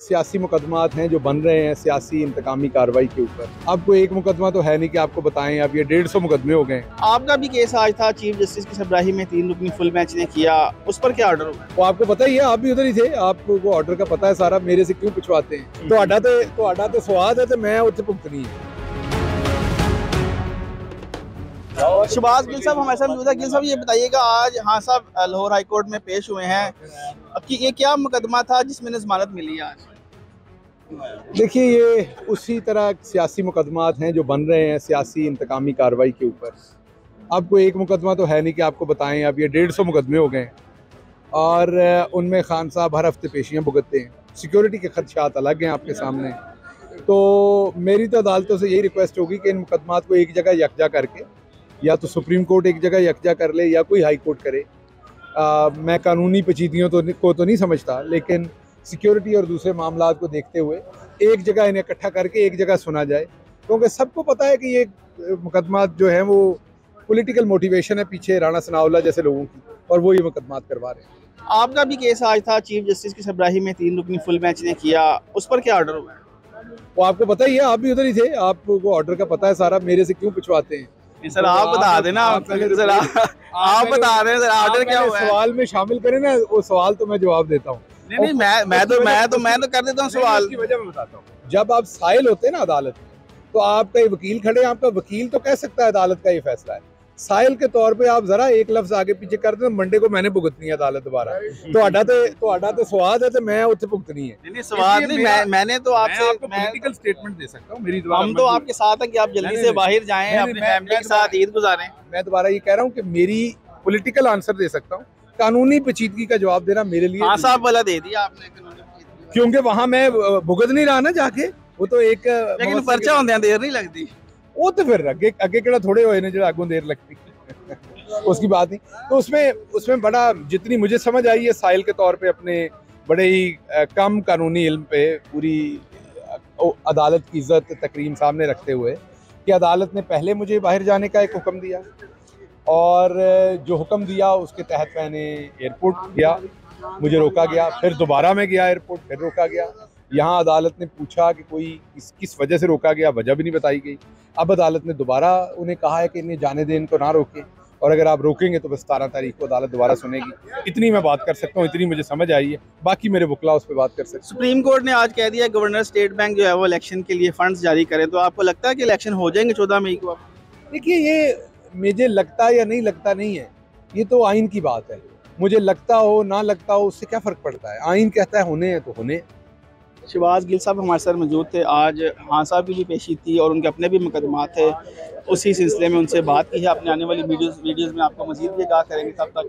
सियासी मुकदमात हैं जो बन रहे हैं सियासी इंतकामी कार्रवाई के ऊपर। आपको एक मुकदमा तो है नहीं कि आपको बताएँ आप ये डेढ़ सौ मुकदमे हो गए आपका भी केस आज था चीफ जस्टिस की सबराही में तीन रुकनी फुल मैच ने किया उस पर क्या ऑर्डर हुआ वो आपको पता ही है आप भी उधर ही थे आपको वो ऑर्डर का पता है सारा मेरे से क्यों पूछवाते हैं? तो आडा तो तो आडा तो स्वाद है तो मैं उत्थे भुगतनी है। शबाज गिल साहब हमारे साथ मौजूद है। गिल साहब ये बताइएगा आज हाँ साहब लाहौर हाई कोर्ट में पेश हुए हैं। कि ये क्या मुकदमा था जिसमें जमानत मिली आज? देखिए ये उसी तरह सियासी मुकदमात हैं जो बन रहे हैं सियासी इंतकामी कार्रवाई के ऊपर। आपको एक मुकदमा तो है नहीं कि आपको बताएँ अब ये डेढ़ सौ मुकदमे हो गए। हैं और उनमें खान साहब हर हफ़्ते पेशियाँ भुगतते हैं। सिक्योरिटी के खदशात अलग हैं आपके सामने। तो मेरी तो अदालतों से यही रिक्वेस्ट होगी कि इन मुकदमात को एक जगह यकजा करके या तो सुप्रीम कोर्ट एक जगह यकजा कर ले या कोई हाई कोर्ट करे। आ, मैं कानूनी पेचीदगियों तो को तो नहीं समझता लेकिन सिक्योरिटी और दूसरे मामला को देखते हुए एक जगह इन्हें इकट्ठा करके एक जगह सुना जाए क्योंकि सबको पता है कि ये मुकदमा जो है वो पॉलिटिकल मोटिवेशन है पीछे राणा सनाउल्ला जैसे लोगों की और वो ये मुकदमात करवा रहे हैं। आपका भी केस आज था चीफ जस्टिस की सबराही में तीन रुकनी फुल मैच ने किया उस पर क्या ऑर्डर हुआ? वो आपको पता ही है आप भी उधर ही थे आपको ऑर्डर का पता है सारा मेरे से क्यों पूछवाते हैं? सर आप बता देना सर आप बता दें सर ऑर्डर क्या हुआ सवाल में शामिल करें ना वो सवाल तो मैं जवाब देता हूँ। नहीं नहीं मैं मैं तो मैं तो मैं तो कर देता हूँ सवाल। की वजह मैं बताता हूँ। जब आप साइल होते हैं ना अदालत में तो आपका वकील खड़े हैं, आपका वकील तो कह सकता है अदालत का ये फैसला है। साइल के तौर पे आप जरा एक लफ्ज आगे पीछे कर दें मंडे को मैंने भुगतनी है अदालत दोबारा तो आडा तो तो आडा तो स्वाद है तो मैं है। नहीं नहीं सवाल नहीं मैं मैंने तो मैं आपसे आपको पॉलिटिकल स्टेटमेंट दे सकता हूँ मेरी दोबारा हम तो आपके साथ हैं कि आप जल्दी से बाहर जाएँ अपनी फैमिली के साथ ईद गुजारें। मैं दोबारा ये कह रहा हूँ कि मेरी पॉलिटिकल आंसर दे सकता हूँ। कानूनी पेचीदगी का जवाब देना मेरे लिए हाँ साहब वाला दे दिया आपने क्योंकि वहाँ मैं भुगत नहीं रहा ना जाके वो तो एक लेकिन पर्चा होंदे देर नहीं लगती। वो तो फिर अगे अगे केड़ा थोड़े ने जो आगों देर लगती। उसकी बात नहीं तो उसमें उसमें बड़ा, जितनी मुझे समझ आई है साहिल के तौर पे अपने बड़े ही कम कानूनी इल्म पे पूरी अदालत की इज़्ज़त तकरीम सामने रखते हुए कि अदालत ने पहले मुझे बाहर जाने का एक हुक्म दिया और जो हुक्म दिया उसके तहत मैंने एयरपोर्ट गया, मुझे रोका गया, फिर दोबारा मैं गया एयरपोर्ट, फिर रोका गया। यहाँ अदालत ने पूछा कि कोई किस किस वजह से रोका गया वजह भी नहीं बताई गई। अब अदालत ने दोबारा उन्हें कहा है कि इन्हें जाने दें इनको ना रोकें। और अगर आप रोकेंगे तो बस सतारह तारीख को अदालत दोबारा सुनेगी। इतनी मैं बात कर सकता हूँ इतनी मुझे समझ आई है। बाकी मेरे बुकला उस पर बात कर सकते सुप्रीम कोर्ट ने आज कह दिया गवर्नर स्टेट बैंक जो है वो इलेक्शन के लिए फंड्स जारी करें। तो आपको लगता है कि इलेक्शन हो जाएँगे चौदह मई को? देखिए ये मुझे लगता या नहीं लगता नहीं है। ये तो आइन की बात है। मुझे लगता हो ना लगता हो उससे क्या फ़र्क पड़ता है? आइन कहता है होने हैं तो होने शिवाज गिल साहब हमारे साथ मौजूद थे, आज हाँ साहब की भी पेशी थी और उनके अपने भी मुकदमा थे उसी सिलसिले में उनसे बात की है, अपने आने वाली वीडियोस वीडियोस में आपको मजीद भी आगाह करेंगे, तब तक।